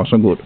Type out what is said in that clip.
also good.